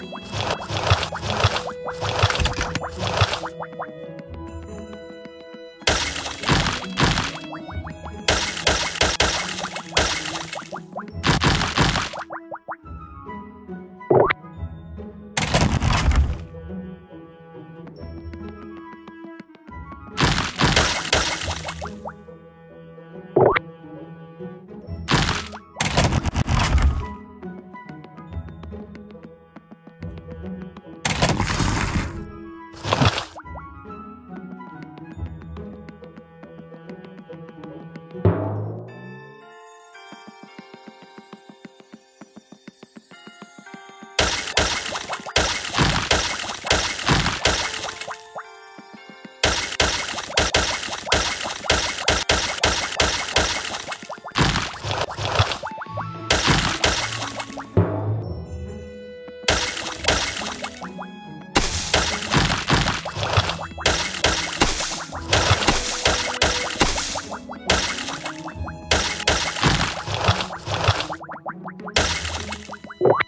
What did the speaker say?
you you